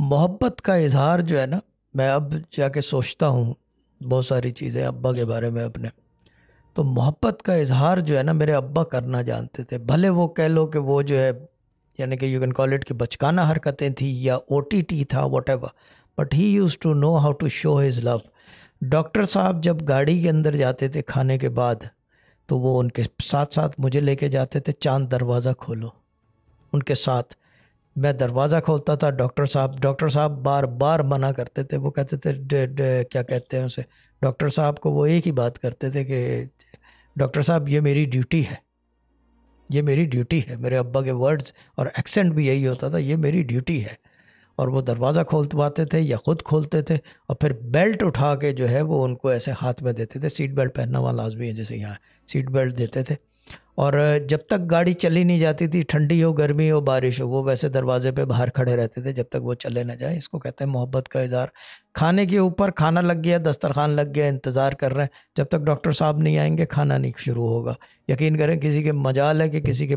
मोहब्बत का इजहार जो है ना, मैं अब जाके सोचता हूँ, बहुत सारी चीज़ें अब्बा के बारे में अपने। तो मोहब्बत का इजहार जो है ना, मेरे अब्बा करना जानते थे। भले वो कह लो कि वो जो है, यानी कि यू कैन कॉल इट कि बचकाना हरकतें थी या ओटीटी था what but he used to know how to show his love doctor साहब जब गाड़ी के अंदर जाते थे खाने के बाद तो वो उनके साथ साथ मुझे लेके जाते थे, चाँद दरवाज़ा खोलो। उनके साथ मैं दरवाज़ा खोलता था डॉक्टर साहब डॉक्टर साहब बार बार मना करते थे वो कहते थे ड, ड, क्या कहते हैं उसे? डॉक्टर साहब को वो एक ही बात करते थे कि डॉक्टर साहब ये मेरी ड्यूटी है ये मेरी ड्यूटी है मेरे अब्बा के वर्ड्स और एक्सेंट भी यही होता था ये मेरी ड्यूटी है। और वो दरवाज़ा खोलते थे या ख़ुद खोलते थे और फिर बेल्ट उठा के जो है वो उनको ऐसे हाथ में देते थे सीट बेल्ट पहनना वाला लाजमी है जैसे यहाँ सीट बेल्ट देते थे। और जब तक गाड़ी चली नहीं जाती थी, ठंडी हो, गर्मी हो, बारिश हो, वो वैसे दरवाजे पे बाहर खड़े रहते थे, जब तक वो चले ना जाए। इसको कहते हैं मोहब्बत का इजहार। खाने के ऊपर खाना लग गया, दस्तरखान लग गया, इंतज़ार कर रहे हैं। जब तक डॉक्टर साहब नहीं आएँगे, खाना नहीं शुरू होगा। यकीन करें, किसी के मजाल है कि किसी के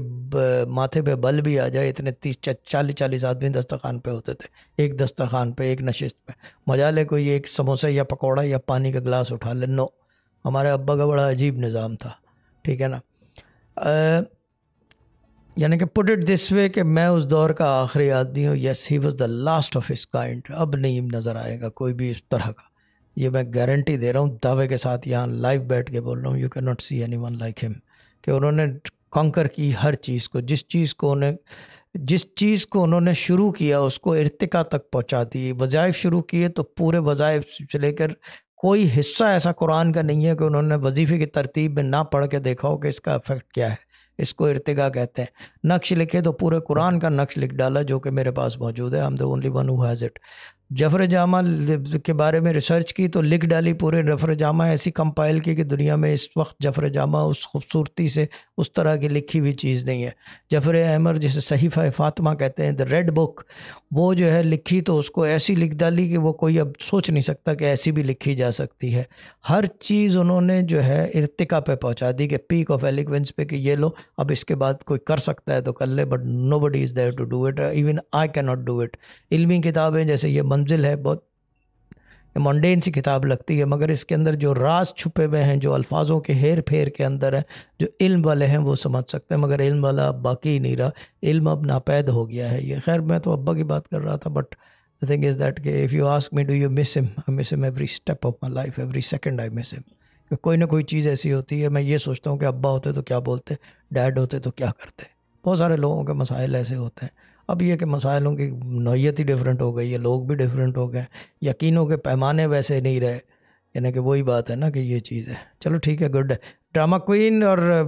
माथे पे बल भी आ जाए, इतने तीस चालीस चालीस आदमी दस्तरखान पे होते थे, एक दस्तरखान पे, एक नशिस्त में मजाल है कोई एक समोसा या पकौड़ा या पानी का गिलास उठा ले। नो, हमारे अब्बा का बड़ा अजीब निज़ाम था, ठीक है ना? यानी कि पुट इट दिस वे कि मैं उस दौर का आखिरी आदमी हूँ। Yes he was the last of his kind अब नहीं नज़र आएगा कोई भी इस तरह का। ये मैं गारंटी दे रहा हूँ, दावे के साथ यहाँ लाइव बैठ के बोल रहा हूँ you can not see any one like him कि उन्होंने कॉन्कर की हर चीज़ को, जिस चीज़ को उन्हें, जिस चीज़ को उन्होंने शुरू किया, उसको इरतिका तक पहुँचा दी। वज़ाइफ शुरू किए तो पूरे वज़ाइफ से लेकर कोई हिस्सा ऐसा कुरान का नहीं है कि उन्होंने वजीफ़े की तरतीब में ना पढ़ के देखा हो कि इसका इफ़ेक्ट क्या है। इसको इर्तिगा कहते हैं। नक्श लिखे तो पूरे कुरान का नक्श लिख डाला जो कि मेरे पास मौजूद है। Am the only one who has it Zafar Jama के बारे में रिसर्च की तो लिख डाली पूरे ज़फ़र जामा ऐसी कंपाइल की कि दुनिया में इस वक्त ज़फ़र जामा उस खूबसूरती से उस तरह की लिखी हुई चीज़ नहीं है। ज़फ़र अहमर जिसे सहीफ़ा फ़ातिमा कहते हैं द रेड बुक वो जो है लिखी तो उसको ऐसी लिख डाली कि वो कोई अब सोच नहीं सकता कि ऐसी भी लिखी जा सकती है। हर चीज़ उन्होंने जो है इर्तिका पे पहुँचा दी कि पीक ऑफ़ एलिगवेंस पे कि ये लो अब इसके बाद कोई कर सकता है तो कर ले but nobody is there to do it even I can not do it इल्मी किताबें जैसे ये मंजिल है, बहुत मंडेन सी किताब लगती है, मगर इसके अंदर जो राज छुपे हुए हैं, जो अल्फाजों के हेर फेर के अंदर है, जो इल्म वाले हैं, वो समझ सकते हैं, मगर इल्म वाला अब बाकी ही नहीं रहा। इल्म अब नापैद हो गया है ये। खैर, मैं तो अब्बा की बात कर रहा था but the thing is that कि if you ask me do you miss him I miss him every step of my life every second I miss him कोई ना कोई चीज़ ऐसी होती है, मैं ये सोचता हूँ कि अब्बा होते तो क्या बोलते, डैड होते तो क्या करते। बहुत सारे लोगों के मसाइल ऐसे होते हैं। अब ये कि मसाइलों की नोयत ही डिफरेंट हो गई है, लोग भी डिफरेंट हो गए यकीनों के पैमाने वैसे नहीं रहे। यानी कि वही बात है ना कि ये चीज़ है। चलो ठीक है गुड है ड्रामा क्वीन और